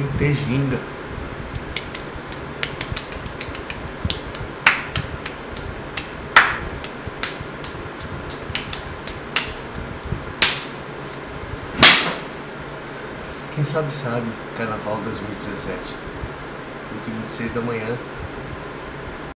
tem que ter ginga. Quem sabe sabe, Carnaval 2017. 8 26 da manhã,